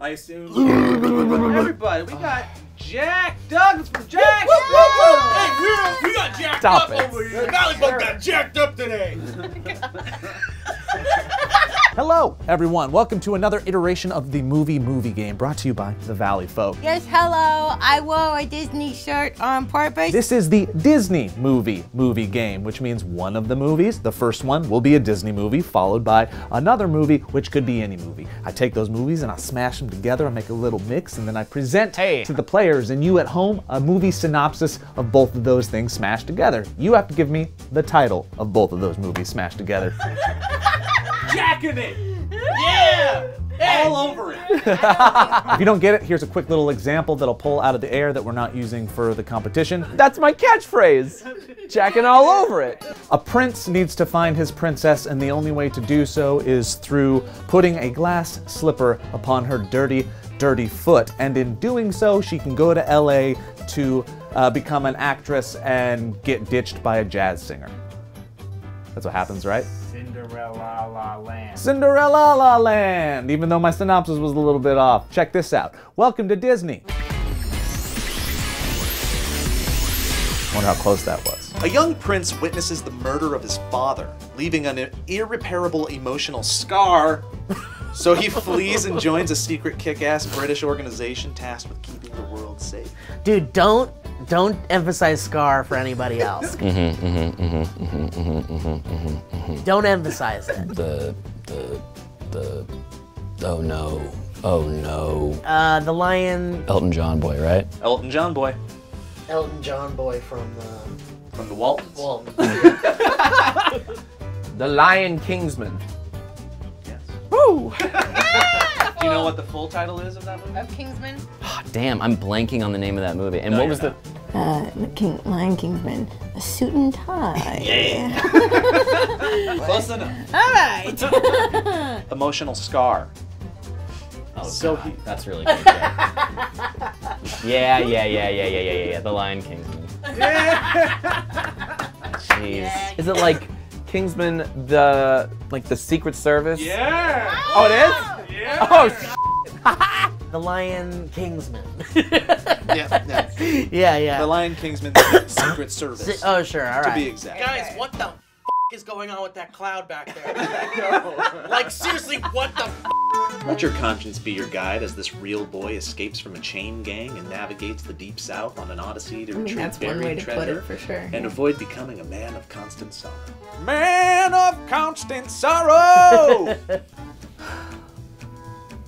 I assume everybody. We got Jack Douglass from Jack. Hey, we, we got jacked Stop up it. over here. Valley Bug got jacked up today. Hello, everyone. Welcome to another iteration of the Movie Movie Game brought to you by the Valley Folk. Yes, hello. I wore a Disney shirt on purpose. This is the Disney Movie Movie Game, which means one of the movies, the first one, will be a Disney movie, followed by another movie, which could be any movie. I take those movies and I smash them together, I make a little mix, and then I present Hey. to the players and you at home a movie synopsis of both of those things smashed together. You have to give me the title of both of those movies smashed together. Jacking it. Yeah. All over it. If you don't get it, here's a quick little example that I'll pull out of the air that we're not using for the competition. That's my catchphrase. Jacking all over it. A prince needs to find his princess, and the only way to do so is through putting a glass slipper upon her dirty, dirty foot. And in doing so, she can go to LA to uh, become an actress and get ditched by a jazz singer. That's what happens, right? Cinderella La Land. Cinderella La Land, even though my synopsis was a little bit off. Check this out. Welcome to Disney. Wonder how close that was. A young prince witnesses the murder of his father, leaving an irreparable emotional scar. So he flees and joins a secret kick-ass British organization tasked with keeping the world safe. Dude, don't don't emphasize Scar for anybody else. Mm-hmm, mm-hmm, mm-hmm, don't emphasize it. the the the oh no oh no Uh, the Lion, Elton John boy right Elton John boy Elton John boy from uh, from the Waltons. Walton. The Lion Kingsman. Yes. Woo! You know oh. what the full title is of that movie? Of Kingsman? Oh, damn, I'm blanking on the name of that movie. And no, what was not. Uh, the... Uh, King, Lion Kingsman, a suit and tie. Yeah. Close enough. All right. Emotional scar. Oh, so God. He... that's really good. Yeah. yeah, yeah, yeah, yeah, yeah, yeah, yeah, yeah. The Lion Kingsman. Yeah. Jeez. Yeah. Is it like Kingsman the like the Secret Service? Yeah. Oh, oh it is. Yeah. Oh, oh sh- The Lion Kingsman. Yeah, yeah. yeah, yeah. The Lion Kingsman's Secret Service. oh, sure. All to be exact. Guys, what the f- is going on with that cloud back there? like seriously, what the? F- Let your conscience be your guide as this real boy escapes from a chain gang and navigates the deep south on an odyssey to I mean, retrieve that's one way buried to put treasure it for sure. and avoid becoming a man of constant sorrow. Man of constant sorrow!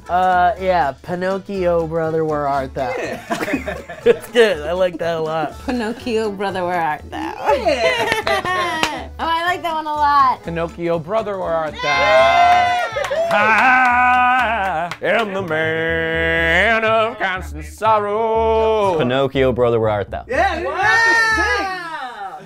Uh, yeah, Pinocchio, brother, where art thou? it's good. I like that a lot. Pinocchio, brother, where art thou? oh, I like that one a lot. Pinocchio, brother, where art thou? I am the man of constant sorrow. Pinocchio brother where art thou Yeah, didn't have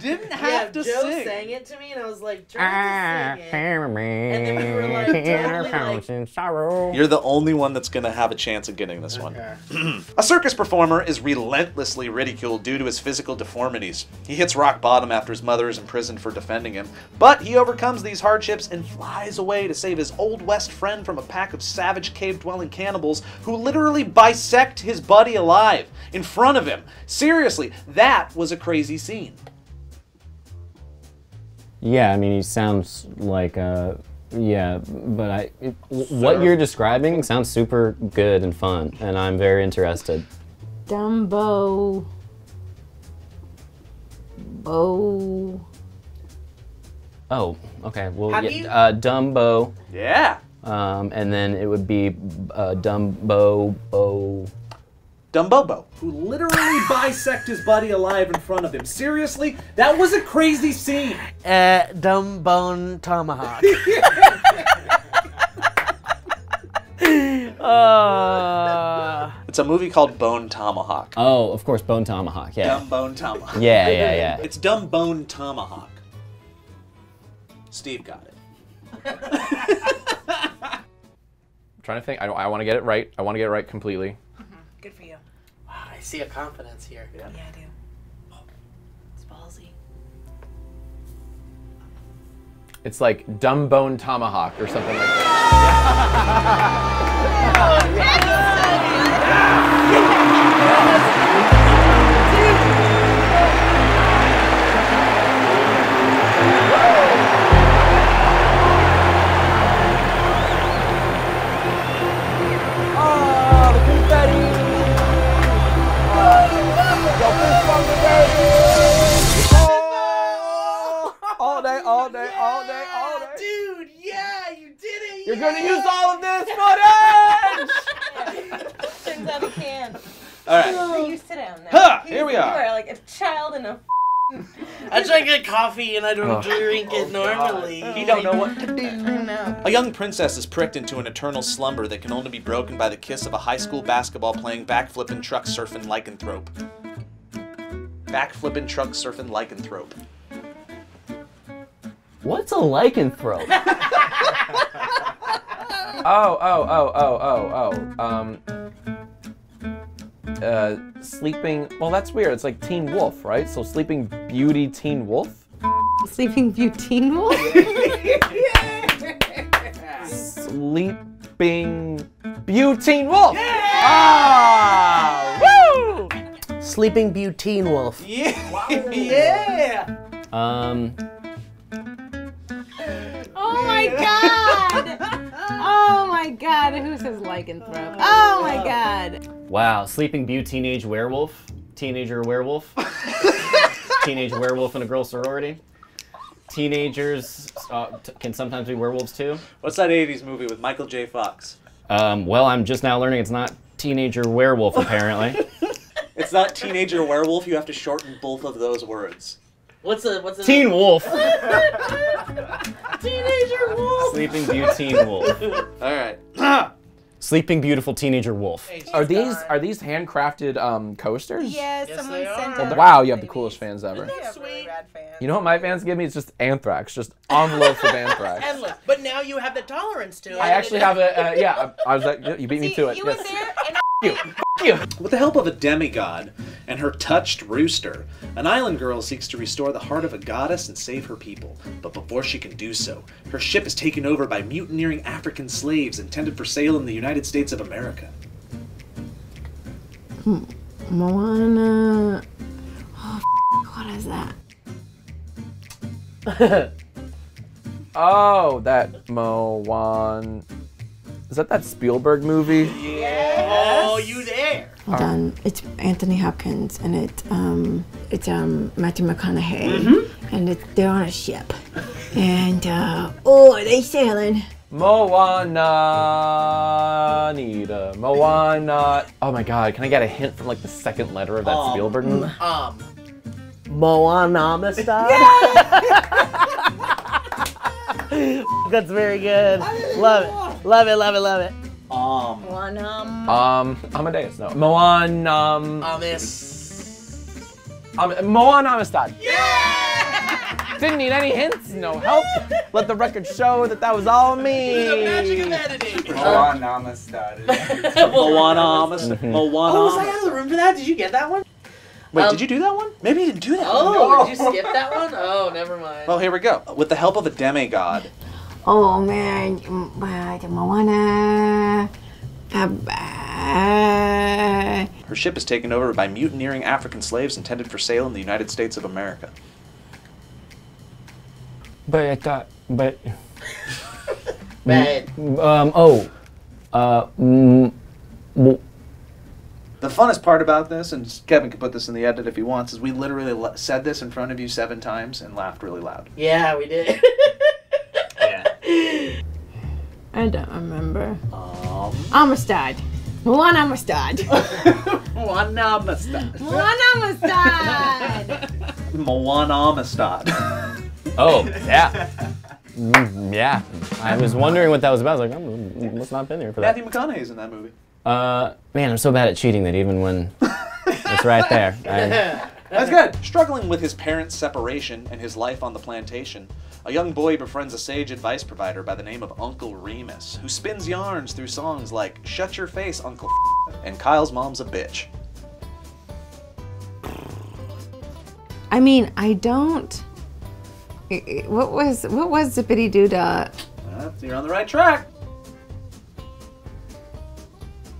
to sing. Didn't Yeah, have to Joe sing. sang it to me, and I was like trying to sing it. And then we were like totally like, sorrow. You're the only one that's gonna have a chance of getting this one. a circus performer is relentlessly ridiculed due to his physical deformities. He hits rock bottom after his mother is imprisoned for defending him, but he overcomes these hardships and flies away to save his old west friend from a pack of savage cave-dwelling cannibals who literally bisect his buddy alive in front of him. Seriously, that was a crazy scene. Yeah I mean he sounds like uh yeah but I it, what you're describing sounds super good and fun and I'm very interested Dumbo. Bo. oh okay well Have yeah, you- uh, Dumbo Yeah. um, and then it would be uh, Dumbo Bo Dumbobo. Who literally bisect his buddy alive in front of him. Seriously? That was a crazy scene. uh, dumb bone tomahawk. uh, It's a movie called Bone Tomahawk. oh of course Bone Tomahawk yeah Dumb Bone Tomahawk. yeah yeah yeah It's Dumb Bone Tomahawk. Steve got it. I'm trying to think. I, don't- I want to get it right. I want to get it right completely. Good for you. wow, I see a confidence here. Yeah, I do. It's ballsy. It's like dumb bone tomahawk or something like that. Oh, Turns out he can. All right. So you sit down now. Ha! He's- Here we you are. are like a child in a. I drink a coffee and I don't Oh. drink it oh, normally. You don't know what to do. I. A young princess is pricked into an eternal slumber that can only be broken by the kiss of a high school basketball playing backflipping truck surfing lycanthrope. Backflipping truck surfing lycanthrope. What's a lycanthrope? oh, oh, oh, oh, oh, oh. Um. Uh, sleeping. Well, that's weird. It's like Teen Wolf, right? So Sleeping Beauty Teen Wolf. Sleeping Beauty Teen Wolf. Sleeping Beauty Teen Wolf. Ah! Woo! Sleeping Butene Wolf. Yeah. Um, Oh my god! Oh my god, who says lycanthrope? Oh my god. wow, Sleeping Beauty Teenage Werewolf. Teenager werewolf. Teenage werewolf in a girl sorority. Teenagers uh, t- can sometimes be werewolves too. What's that 80s movie with Michael J. Fox? Um, well, I'm just now learning it's not teenager werewolf apparently. It's not teenager werewolf, you have to shorten both of those words. What's a what's a Teen Wolf. teenager wolf? Sleeping Beauty Teen Wolf. Alright. Sleeping Beautiful Teenager Wolf. Are these are these handcrafted um, coasters? Yes, Yes, someone sent are. it. Wow, you have the coolest fans ever. Sweet. You know what my fans give me? It's just anthrax, just envelopes of anthrax. Endless. But now you have the tolerance to it. I actually have a uh, yeah. I I was like, you beat me to it. You Yes. were there and With the help of a demigod and her touched rooster, an island girl seeks to restore the heart of a goddess and save her people. But before she can do so, her ship is taken over by mutineering African slaves intended for sale in the United States of America. Hmm. Moana. Oh, what is that? Oh, that Moan. Is that that Spielberg movie? Yes. Oh, you there? Hold on. It's Anthony Hopkins and it um it's um Matthew McConaughey Mm-hmm. and it, they're on a ship and uh oh are they sailing? Moana. Nita. Moana. Oh my god, can I get a hint from like the second letter of that Um, Spielberg movie? Um. Moana Amistad. That's very good. Love it. Love it, love it, love it. Um, One um Um, Amadeus, no. Moan, um, Amis. um Moan Amistad. Yeah! Didn't need any hints, no help. Let the record show that that was all me. The magic of editing. Moana Amistad. Moana Amistad. Moana Oh, was I out of the room for that? Did you get that one? Wait, Um, did you do that one? Maybe you didn't do that one. Oh, did you skip that one? Oh, never mind. Well, here we go. With the help of a demigod, Oh man, mm, uh, Moana. Uh, uh, her ship is taken over by mutineering African slaves intended for sale in the United States of America. But I thought, but Bad. um, oh, uh, mm, well, The funnest part about this, and Kevin can put this in the edit if he wants, is we literally le- said this in front of you seven times and laughed really loud. Yeah, we did. yeah. I don't remember. Um, Amistad. One Amistad. Moana Amistad. One Amistad. Moana Amistad. oh, yeah. Mm, yeah. I was wondering what that was about. I was like, I must not have been here for that. Matthew McConaughey's in that movie. Uh, man, I'm so bad at cheating that even when it's right there, I, That's good. Struggling with his parents' separation and his life on the plantation, a young boy befriends a sage advice provider by the name of Uncle Remus, who spins yarns through songs like Shut Your Face, Uncle and Kyle's Mom's a Bitch. I mean, I don't. I- I- What was what was Zippity Doo Dah? Uh, you're on the right track.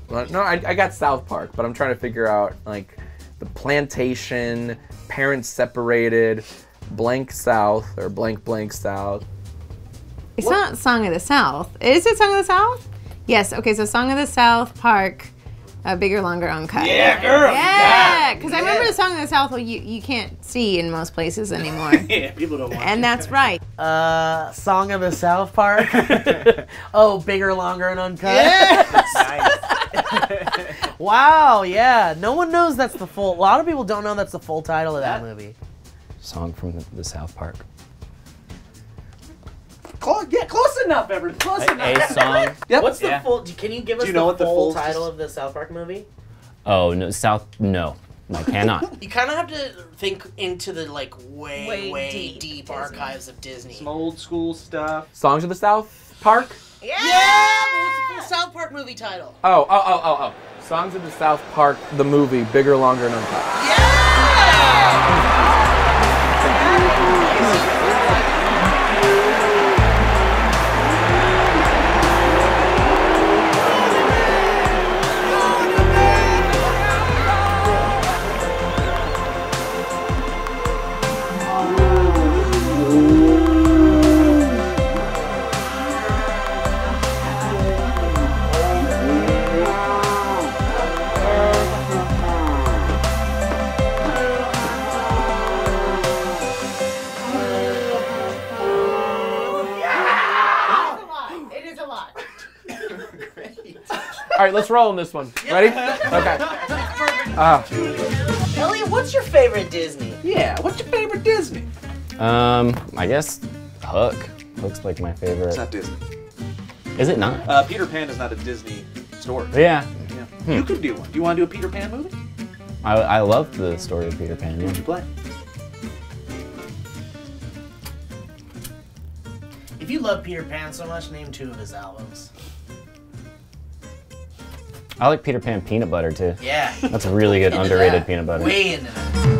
Well, no, I, I got South Park, but I'm trying to figure out like the plantation, parents separated, blank South or blank blank South. It's not Song of the South. Is it Song of the South? Yes. Okay. So Song of the South Park. Uh, bigger, longer, uncut. Yeah, girl. Yeah, because I remember the song in the South. Well, you you can't see in most places anymore, Yeah, people don't want and that's right. Uh, Song of the South Park. oh, bigger, longer, and uncut. wow, yeah. No one knows that's the full. A lot of people don't know that's the full title of that movie. Song from the, the South Park. Close, yeah, close enough, everyone. Close A, enough. a song. Yep. What's the Yeah. full? Can you give us you know the, what the full full- title of the South Park movie? Oh no, South. No, I cannot. You kind of have to think into the like way, way, Way deep, deep archives of Disney. Some old school stuff. Songs of the South Park. Yeah, but what's the South Park movie title? Oh, oh, oh, oh, oh. Songs of the South Park, the movie, bigger, longer, and uncut. It All right, let's roll on this one. Ready? Okay. Ah, Elliott, what's your favorite Disney? Yeah. What's your favorite Disney? Um, I guess Hook. Hook's like my favorite. It's not Disney. Is it not? Uh, Peter Pan is not a Disney story. yeah. Yeah. You could do one. Do you want to do a Peter Pan movie? I, I love the story of Peter Pan. Who Yeah. would you play? If you love Peter Pan so much, name two of his albums. I like Peter Pan peanut butter too. Yeah. That's a really good underrated that. peanut butter. Way into that.